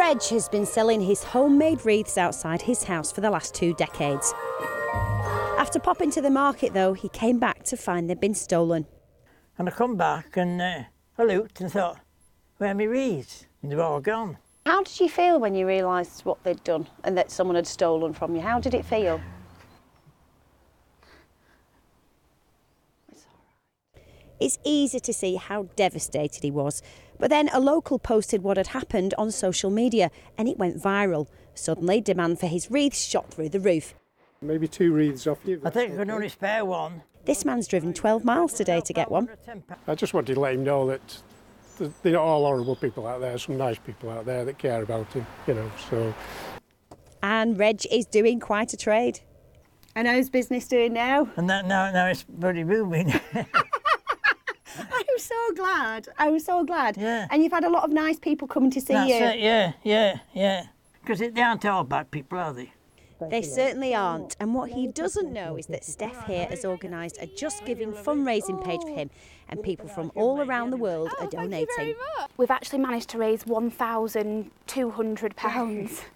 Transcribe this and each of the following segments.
Reg has been selling his homemade wreaths outside his house for the last two decades. After popping to the market, though, he came back to find they'd been stolen. And I come back and uh, I looked and thought, where are my wreaths? And they're all gone. How did you feel when you realised what they'd done and that someone had stolen from you? How did it feel? It's easy to see how devastated he was. But then a local posted what had happened on social media and it went viral. Suddenly, demand for his wreaths shot through the roof. Maybe two wreaths off you. I think I can only spare one. This man's driven 12 miles today to get one. I just wanted to let him know that th- they're not all horrible people out there. Some nice people out there that care about him, you know. So And Reg is doing quite a trade. And how's business doing now? And that, now, now it's bloody booming. I'm so glad. I'm so glad. Yeah. And you've had a lot of nice people coming to see That's you. it, yeah, yeah, yeah. Because they aren't all bad people, are they? They certainly aren't. And what he doesn't know is that Steph here has organised a Just Giving fundraising page for him, and people from all around the world are oh, donating. We've actually managed to raise £1,200.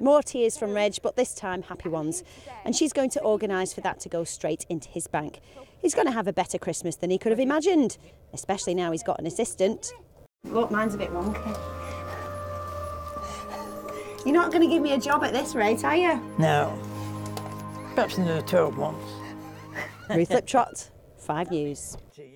More tears from Reg, but this time happy ones. And she's going to organise for that to go straight into his bank. He's going to have a better Christmas than he could have imagined, especially now he's got an assistant. Look, mine's a bit wonky. You're not going to give me a job at this rate, are you? No. Perhaps another 12 months. Ruth Liptrot, 5 News.